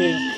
you.